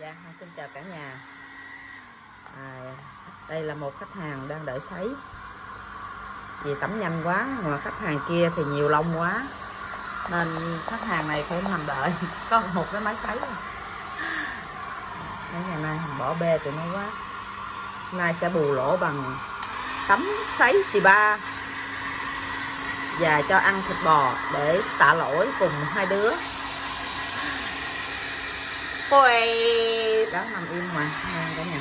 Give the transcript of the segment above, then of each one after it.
Dạ, à, xin chào cả nhà. À, đây là một khách hàng đang đợi sấy. Vì tắm nhanh quá, mà khách hàng kia thì nhiều lông quá. Nên khách hàng này phải nằm đợi. Có một cái máy sấy. Mấy ngày nay bỏ bê tụi nó quá. Nay sẽ bù lỗ bằng tắm sấy xì ba và cho ăn thịt bò để tạ lỗi cùng hai đứa Ôi, đó nằm im mà ha cả nhà.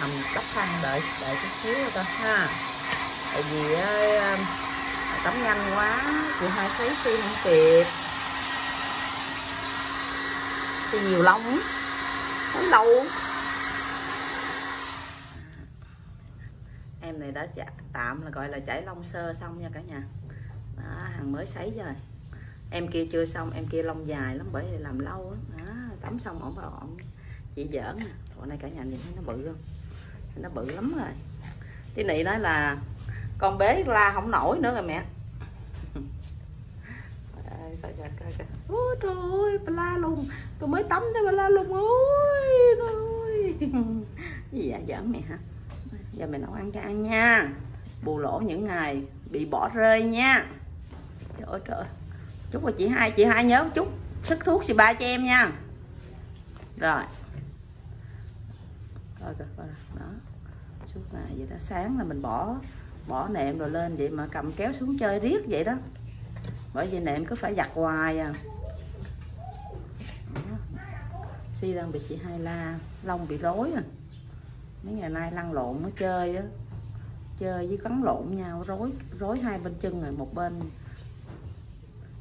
Nằm tóc khăn đợi đợi chút xíu thôi ta ha. Tại vì ờ, ờ, tắm nhanh quá chị hai sấy xi không kịp. Xi nhiều lông. Thấy lâu em này đã chả, tạm là gọi là chảy lông sơ xong nha cả nhà. Đó, hàng mới sấy rồi em kia chưa xong, em kia lông dài lắm, bởi vì làm lâu á. À, tắm xong ổng bảo ổng chỉ giỡn. Nè hôm nay cả nhà nhìn thấy nó bự không? Nó bự lắm rồi. Tí nị nói là con bế la không nổi nữa rồi mẹ. Coi coi ôi, trời ơi, bà la luôn tôi mới tắm thấy bà la luôn ôi ôi gì vậy? Giỡn mẹ hả? Giờ mẹ nấu ăn cho ăn nha. Bù lỗ những ngày bị bỏ rơi nha. Trời ơi, trời chúc và chị hai chị hai nhớ chút. Sức thuốc xì ba cho em nha. Rồi. Rồi kìa đó. Suốt ngày vậy đó, sáng là mình bỏ bỏ nệm rồi lên vậy mà cầm kéo xuống chơi riết vậy đó. Bởi vì nệm cứ phải giặt hoài à. Si đang bị chị hai la, lông bị rối à. Mấy ngày nay lăn lộn nó chơi á. Chơi với cắn lộn nhau, rối rối hai bên chân rồi, một bên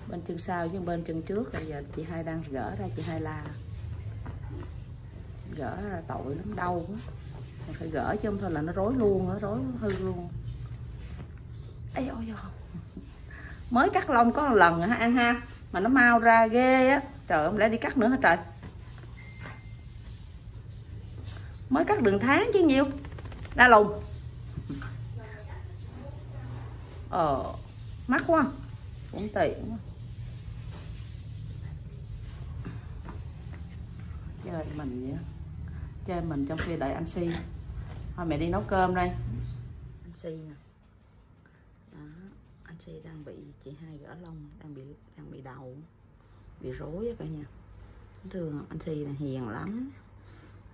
bên chân sau với bên chân trước. Bây giờ chị hai đang gỡ ra, chị hai la. Gỡ ra tội lắm, đau quá. Phải gỡ chứ không thôi là nó rối luôn nó rối hư luôn. Ấy ôi mới cắt lông có một lần hả ăn ha? Mà nó mau ra ghê á. Trời không lẽ đi cắt nữa hả trời? Mới cắt đường tháng chứ nhiều đa lùng. Ờ mắc quá. Cũng tiện quá. Chơi mình vậy chơi mình trong khi đợi anh si thôi mẹ đi nấu cơm đây. Anh si nè. Đó anh si đang bị chị hai gỡ lông đang bị đang bị đầu bị rối á cả nhà. Thương anh si là hiền lắm.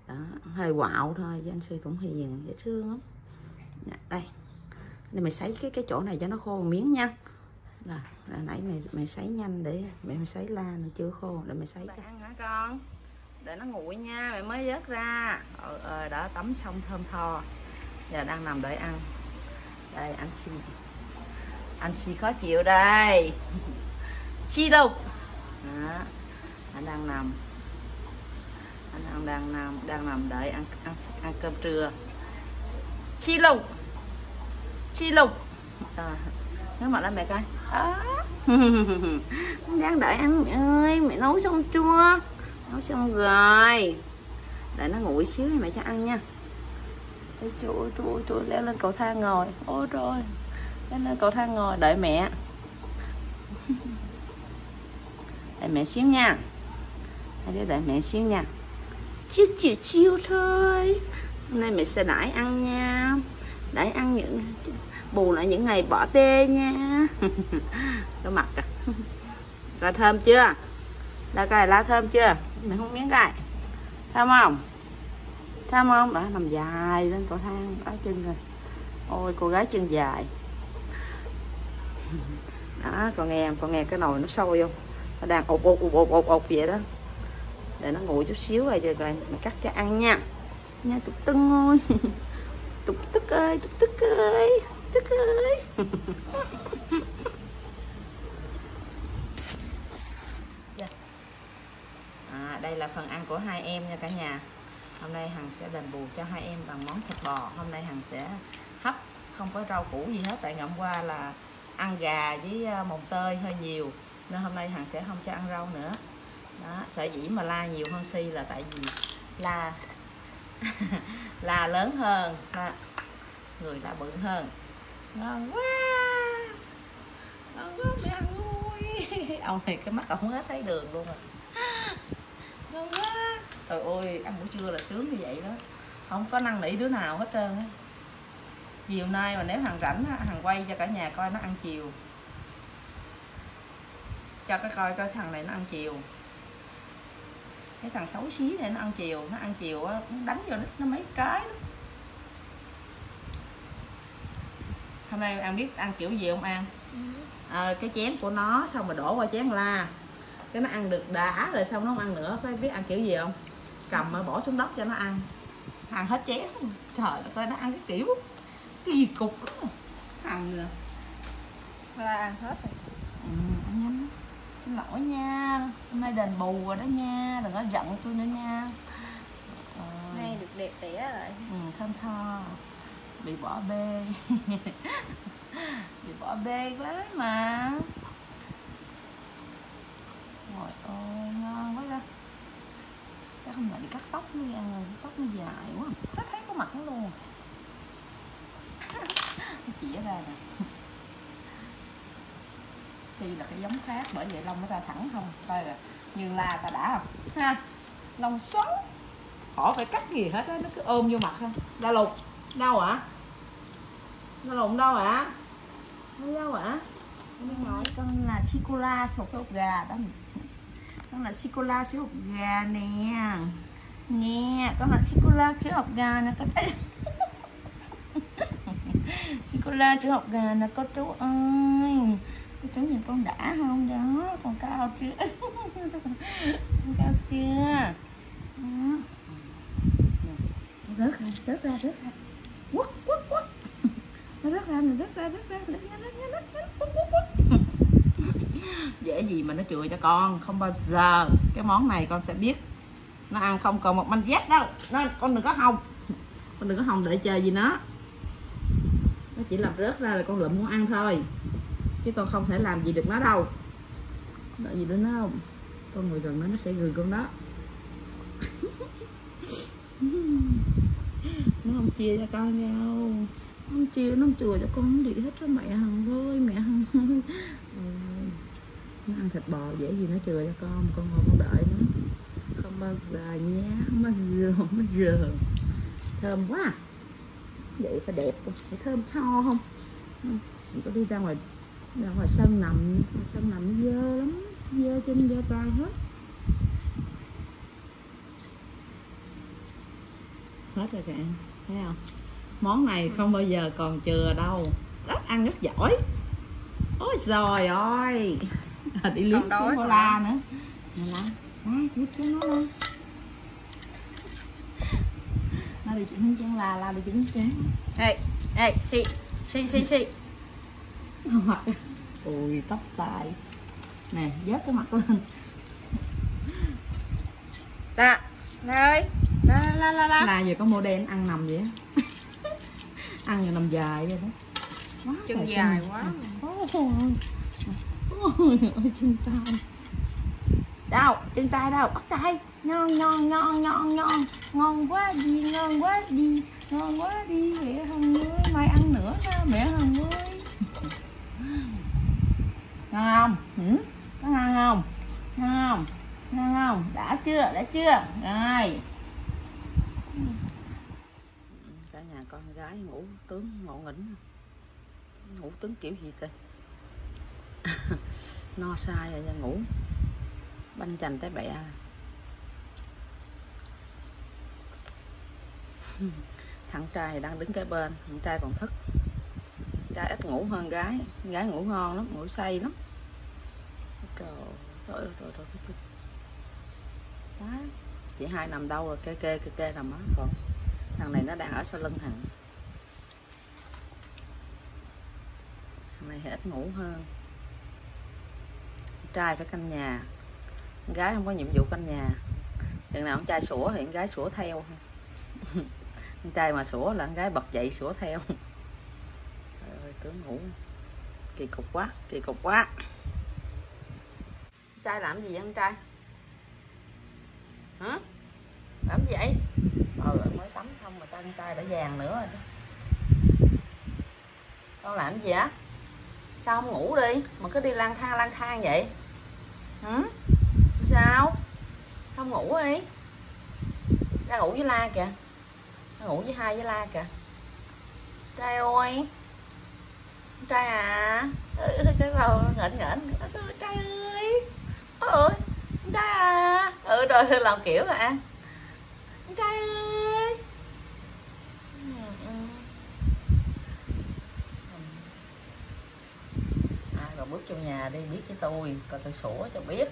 Đó hơi quạo thôi chứ anh si cũng hiền dễ thương lắm. Dạ, đây. Để mày sấy cái cái chỗ này cho nó khô một miếng nha. Rồi nãy mày mày sấy nhanh để mẹ mày sấy la nó chưa khô để mày sấy cho. ăn hả con để nó nguội nha mẹ mới vớt ra. Ờ, ờ, đã tắm xong thơm tho. Giờ đang nằm đợi ăn. Đây anh xin anh xin khó chịu đây. Chi đâu đó. anh đang nằm. Anh đang đang nằm đang nằm đợi ăn ăn ăn cơm trưa. Chi lục. Chi lục. À, nếu mà lên mẹ coi. À. đang đợi ăn mẹ ơi mẹ nấu xong chưa? Nấu xong rồi. Để nó nguội xíu mẹ cho ăn nha. Ôi trời ơi, trời ơi, trời leo lên cầu thang ngồi. Ôi trời leo lên cầu thang ngồi đợi mẹ. Đợi mẹ xíu nha. Hai đứa đợi mẹ xíu nha. Chiêu chiều chiêu thôi. Hôm nay mẹ sẽ đãi ăn nha. Đãi ăn những bù lại những ngày bỏ bê nha. Cái mặt à. Ra thơm chưa? Đã cài lá thơm chưa? Mày không miếng gai tham không? Tham không? Đã nằm dài lên cầu thang đó chân rồi. Ôi, cô gái chân dài. Đó còn nghe còn nghe cái nồi nó sôi không? Nó đang ột ột ột ột ột ột vậy đó. Để nó nguội chút xíu rồi rồi mày cắt cho ăn nha. Nha tục tưng ơi. Tục tức ơi tục tức ơi tức ơi à, đây là phần ăn của hai em nha cả nhà. Hôm nay hằng sẽ đền bù cho hai em bằng món thịt bò. Hôm nay hằng sẽ hấp không có rau củ gì hết tại ngày hôm qua là ăn gà với ờ, mồng tơi hơi nhiều nên hôm nay hằng sẽ không cho ăn rau nữa. Đó sở dĩ mà la nhiều hơn si là tại vì la la lớn hơn la, người la bự hơn. Ngon quá! Ngon quá mẹ ăn vui! Ông này cái mắt ông hết thấy đường luôn rồi ngon quá. Trời ơi ăn buổi trưa là sướng như vậy đó. Không có năn nỉ đứa nào hết trơn á. Chiều nay mà nếu hàng rảnh á, hàng quay cho cả nhà coi nó ăn chiều. Cho cái coi coi thằng này nó ăn chiều. Cái thằng xấu xí này nó ăn chiều nó ăn chiều á nó đánh vô nó, nó mấy cái đó. hôm nay ăn biết ăn kiểu gì không ăn à, cái chén của nó xong rồi đổ qua chén la cái nó ăn được đã rồi xong nó không ăn nữa. Phải biết ăn kiểu gì không? Cầm mà bỏ xuống đất cho nó ăn. Ăn hết chén. Trời đất ơi nó ăn cái kiểu cái gì cục đó. ăn nè? Là ăn hết rồi. Ừ, ăn nhanh xin lỗi nha. Hôm nay đền bù rồi đó nha. Đừng có giận tôi nữa nha. Ờ, nay được đẹp tỉa lại ừ, thơm tho. Bị bỏ bê. Bị bỏ bê quá mà Trời ơi, ngon quá ra Chắc không phải đi cắt tóc nó ăn rồi tóc nó dài quá. Nó thấy có mặt nó luôn. Chỉ ra nè. Si là cái giống khác, bởi vậy lông nó ra thẳng không? Coi là như la ta đã không? Ha, lông xoắn. Họ phải cắt gì hết á? Nó cứ ôm vô mặt ha đa lục đâu ạ? Đa lục đâu ạ? À? đâu ạ? Con nói con là Chicola, sổ cái ốc gà đó con là Chicola sữa hộp gà nè. Nè con là Chicola sữa hộp gà nè, có thấy Chicola sữa hộp gà nè, có chú ơi. Cô chú nhìn con đã không? Đó còn cao chưa? Con cao chưa? Rớt ra rớt ra rớt ra. Quất quất quất. Nó rớt ra nè rớt ra rớt ra rớt ra. Rớt ra rớt ra dễ gì mà nó chừa cho con, không bao giờ. Cái món này con sẽ biết. Nó ăn không còn một manh dép đâu. Nó con đừng có hồng con đừng có hồng đợi chờ gì nó nó chỉ làm rớt ra là con lụm muốn ăn thôi. Chứ con không thể làm gì được nó đâu. Đợi gì nữa nó không? Con ngồi gần nó nó sẽ gửi con đó. Nó không chia cho con đâu không chia, nó không chừa cho con không gì hết cho mẹ hằng thôi. Mẹ hằng. nó ăn thịt bò dễ gì nó chừa cho con con ngồi con đợi nó. Không bao giờ nhé, không bao giờ, không bao giờ. Thơm quá à. vậy phải đẹp không? phải thơm tho không? Mình có đi ra ngoài ra ngoài sân nằm, ngoài sân nằm dơ lắm, dơ trên dơ tay hết. Hết rồi kìa, thấy không? Món này không bao giờ còn chừa đâu. Rất ăn rất giỏi. Ôi rồi ơi đi liếm cái nữa. la nữa. Nè la. La liếm cái nó lên. Nó đi chỉnh chén la la đi chỉnh chén Ê, ê, xị, xị, xị, xị. Mặt ui tóc tai. Nè vớt cái mặt lên. Dạ, la ơi La, la, la, la là giờ có model ăn nằm vậy á. Ăn rồi nằm dài vậy đó. Quá Chân dài quá. Ôi ôi chân tay đâu, chân tay đâu, bắt tay. Ngon ngon ngon ngon ngon. Ngon quá đi, ngon quá đi. Ngon quá đi, mẹ hồng ơi. Mai ăn nữa nha, mẹ hồng ơi. Ngon không? Ừ? có ngon không? Ngon không? Ngon không? Đã chưa đã chưa. Rồi. Cả nhà con gái ngủ tướng, ngộ nghĩnh. Ngủ tướng kiểu gì trời? no sai rồi ra ngủ. Banh chành tới bẹ thằng trai thì đang đứng kế bên, thằng trai còn thức. Trai ít ngủ hơn gái gái ngủ ngon lắm, ngủ say lắm. Trời trời trời trời trời. Quá. Chị hai nằm đâu rồi? Kê kê kê kê nằm á, còn thằng này nó đang ở sau lưng thằng. Thằng này thì ít ngủ hơn trai phải canh nhà. Con gái không có nhiệm vụ canh nhà. Chừng nào con trai sủa thì con gái sủa theo. Con trai mà sủa là con gái bật dậy sủa theo. Trời ơi, tướng ngủ kỳ cục quá, kỳ cục quá. Trai làm gì vậy con trai? Hả? Làm gì vậy? Ờ, Trời mới tắm xong mà con trai đã vàng nữa rồi con làm gì á sao không ngủ đi? Mà cứ đi lang thang lang thang vậy? Hử sao? Không ngủ đi đang ngủ với la kìa. Đang ngủ với hai với la kìa. Trai ơi. Trai à? Cái đầu nghển nghển trai ơi. Ôi trai à? Ừ rồi, làm kiểu mà. Trai ơi Ừ, ừ rồi bước trong nhà đi biết với tôi coi tôi sủa cho biết.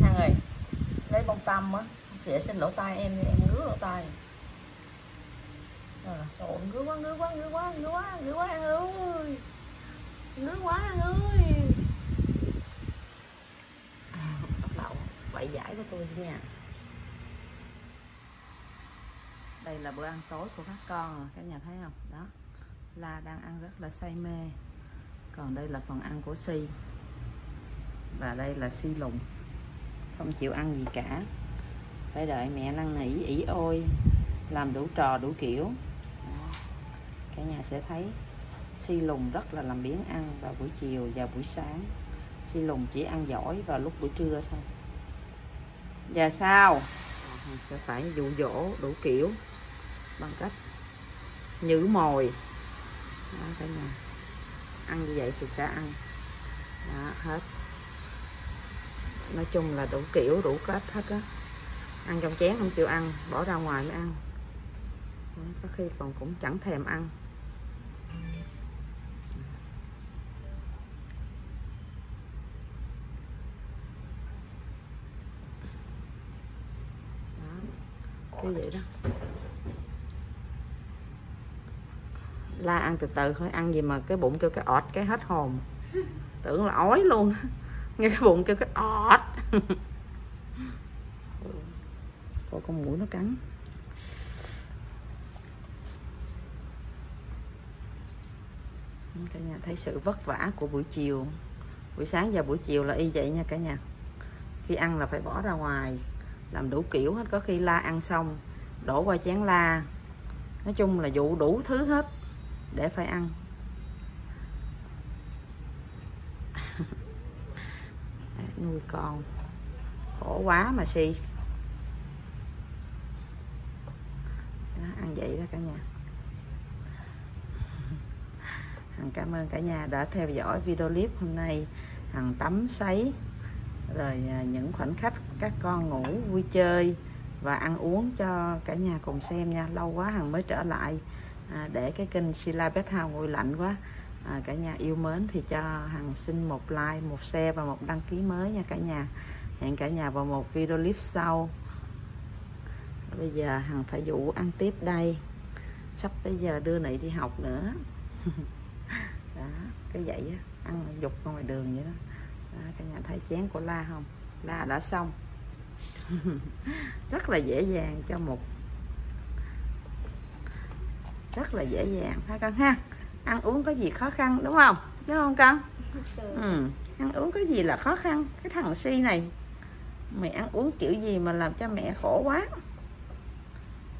Hằng ơi lấy bông tâm á vệ sinh lỗ tai em đi em ngứa lỗ tai. À, trời ngứa quá ngứa quá ngứa quá ngứa quá ngứa quá ăn ơi. Ngứa quá ăn ơi. Bắt đầu bảy giải của tôi nha. Đây là bữa ăn tối của các con rồi các nhà thấy không? Đó la đang ăn rất là say mê. Còn đây là phần ăn của si. Và đây là si lùng. Không chịu ăn gì cả. Phải đợi mẹ năn nỉ, ỉ ôi, làm đủ trò đủ kiểu. Cả nhà sẽ thấy si lùng rất là làm biến ăn vào buổi chiều và buổi sáng. Si lùng chỉ ăn giỏi vào lúc buổi trưa thôi. Và sao? Sẽ phải dụ dỗ đủ kiểu bằng cách nhử mồi đó cả nhà. Ăn như vậy thì sẽ ăn. Đó, hết. Nói chung là đủ kiểu đủ cách hết á. Ăn trong chén không chịu ăn bỏ ra ngoài mới ăn. Đó, có khi còn cũng chẳng thèm ăn. Đó. Cái vậy đó. La ăn từ từ thôi, ăn gì mà cái bụng kêu cái ọt cái hết hồn. Tưởng là ói luôn. Nghe cái bụng kêu cái ọt. Có con mũi nó cắn. Cả nhà thấy sự vất vả của buổi chiều. Buổi sáng và buổi chiều là y vậy nha cả nhà. Khi ăn là phải bỏ ra ngoài. Làm đủ kiểu hết, có khi la ăn xong, đổ qua chén la. Nói chung là vụ đủ thứ hết để phải ăn. Nuôi con. Khổ quá mà si đó, ăn vậy đó cả nhà. Hằng cảm ơn cả nhà đã theo dõi video clip hôm nay. Hằng tắm sấy rồi à, những khoảnh khắc các con ngủ vui chơi và ăn uống cho cả nhà cùng xem nha. Lâu quá Hằng mới trở lại à, để cái kênh Sila Pet House nguội lạnh quá. À, cả nhà yêu mến thì cho Hằng xin một like một share và một đăng ký mới nha cả nhà. Hẹn cả nhà vào một video clip sau. Bây giờ Hằng phải dụ ăn tiếp đây. Sắp tới giờ đưa nị đi học nữa. Đó cái vậy á ăn dục ngoài đường vậy đó. đó cả nhà thấy chén của la không? La đã xong. Rất là dễ dàng cho một rất là dễ dàng ha con ha? Ăn uống có gì khó khăn đúng không? Đúng không con? Ừ. ăn uống có gì là khó khăn? Cái thằng si này mày ăn uống kiểu gì mà làm cho mẹ khổ quá?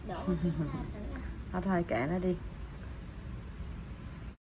Thôi thôi kệ nó đi